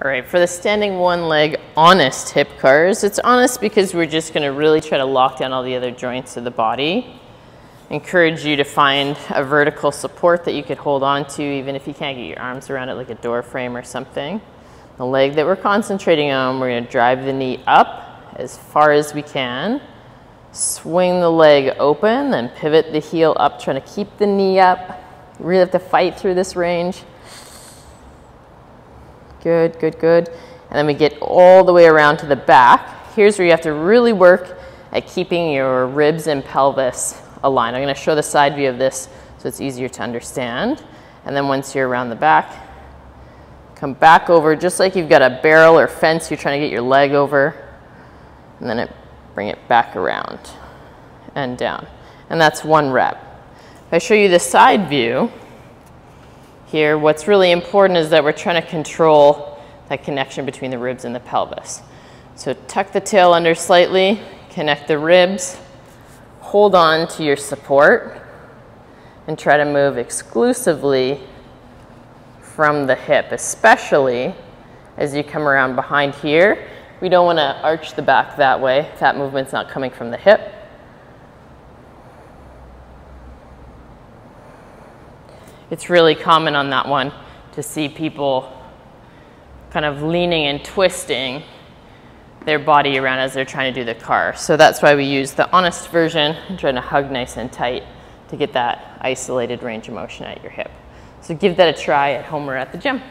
All right, for the standing one leg honest hip CARs, it's honest because we're just gonna really try to lock down all the other joints of the body. Encourage you to find a vertical support that you could hold on to even if you can't get your arms around it like a door frame or something. The leg that we're concentrating on, we're gonna drive the knee up as far as we can. Swing the leg open, then pivot the heel up, trying to keep the knee up. Really have to fight through this range. Good, good, good. And then we get all the way around to the back. Here's where you have to really work at keeping your ribs and pelvis aligned. I'm gonna show the side view of this so it's easier to understand. And then once you're around the back, come back over just like you've got a barrel or fence you're trying to get your leg over. And then it, bring it back around and down. And that's one rep. If I show you the side view, here, what's really important is that we're trying to control that connection between the ribs and the pelvis. So tuck the tail under slightly, connect the ribs, hold on to your support, and try to move exclusively from the hip, especially as you come around behind here. We don't want to arch the back that way. That movement's not coming from the hip. It's really common on that one to see people kind of leaning and twisting their body around as they're trying to do the CAR. So that's why we use the honest version, trying to hug nice and tight to get that isolated range of motion at your hip. So give that a try at home or at the gym.